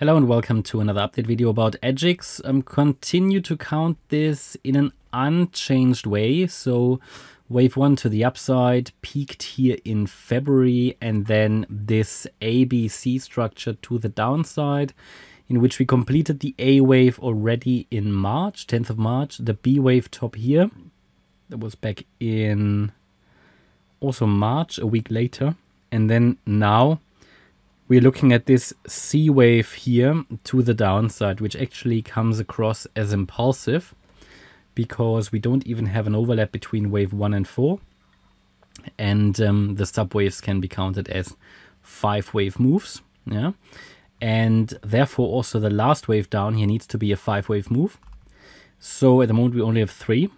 Hello and welcome to another update video about AGIX. Um, continue to count this in an unchanged way. So wave one to the upside peaked here in February and then this ABC structure to the downside in which we completed the A wave already in March, 10th of March. The B wave top here, that was back in also March, a week later. And then now we're looking at this C wave here to the downside, which actually comes across as impulsive because we don't even have an overlap between wave 1 and 4. And um, the subwaves can be counted as five wave moves. Yeah. And therefore also the last wave down here needs to be a five wave move. So at the moment we only have three.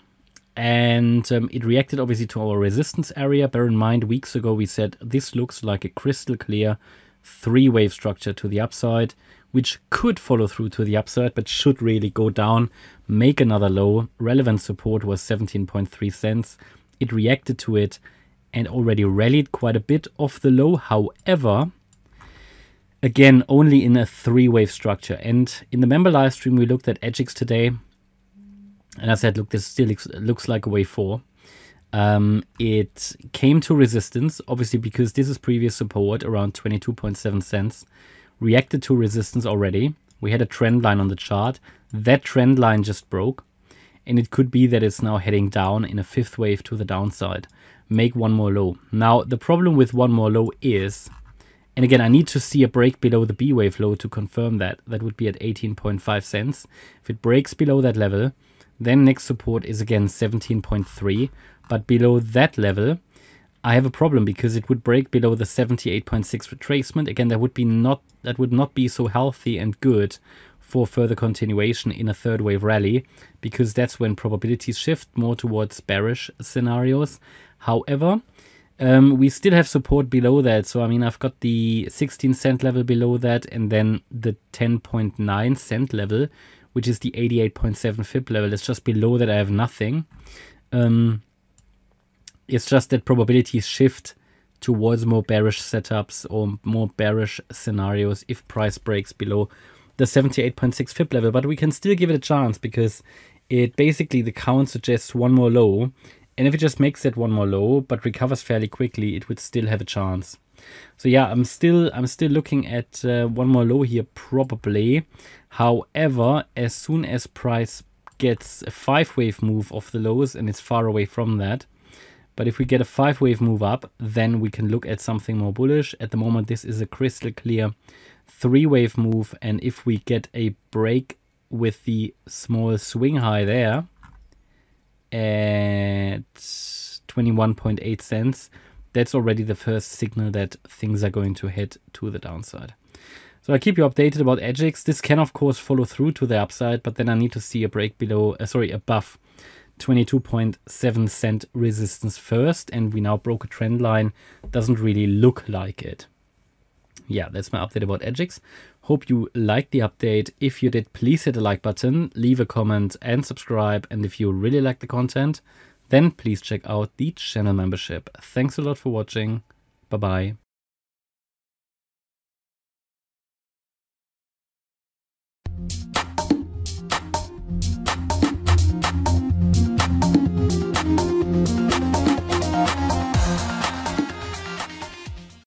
And um, it reacted obviously to our resistance area. Bear in mind, weeks ago we said this looks like a crystal clear three wave structure to the upside, which could follow through to the upside, but should really go down, make another low. Relevant support was 17.3 cents. It reacted to it and already rallied quite a bit off the low. However, again, only in a three wave structure. And in the member live stream, we looked at AGIX today. And I said, look, this still looks like a wave four. Um, it came to resistance, obviously because this is previous support around 22.7 cents. Reacted to resistance already. We had a trend line on the chart. That trend line just broke. And it could be that it's now heading down in a fifth wave to the downside. Make one more low. Now, the problem with one more low is, and again, I need to see a break below the B wave low to confirm that. That would be at 18.5 cents. If it breaks below that level, then next support is again 17.3. But below that level, I have a problem because it would break below the 78.6 retracement. Again, that would be not that would not be so healthy and good for further continuation in a third wave rally because that's when probabilities shift more towards bearish scenarios. However, um, we still have support below that. So, I mean, I've got the 16 cent level below that and then the 10.9 cent level, which is the 88.7 FIB level. It's just below that I have nothing. Um, it's just that probabilities shift towards more bearish setups or more bearish scenarios if price breaks below the 78.6 FIB level. But we can still give it a chance because it basically, the count suggests one more low. And if it just makes that one more low, but recovers fairly quickly, it would still have a chance. So yeah, I'm still I'm still looking at uh, one more low here probably. However, as soon as price gets a five wave move off the lows and it's far away from that, but if we get a five wave move up, then we can look at something more bullish. At the moment, this is a crystal clear three wave move. And if we get a break with the small swing high there at 21.8 cents, that's already the first signal that things are going to head to the downside. So I keep you updated about AGIX. This can of course follow through to the upside, but then I need to see a break below, uh, sorry, above 22.7 cent resistance first and we now broke a trend line. Doesn't really look like it. Yeah, that's my update about AGIX. Hope you liked the update. If you did, please hit the like button, leave a comment and subscribe. And if you really like the content, then please check out the channel membership. Thanks a lot for watching. Bye-bye.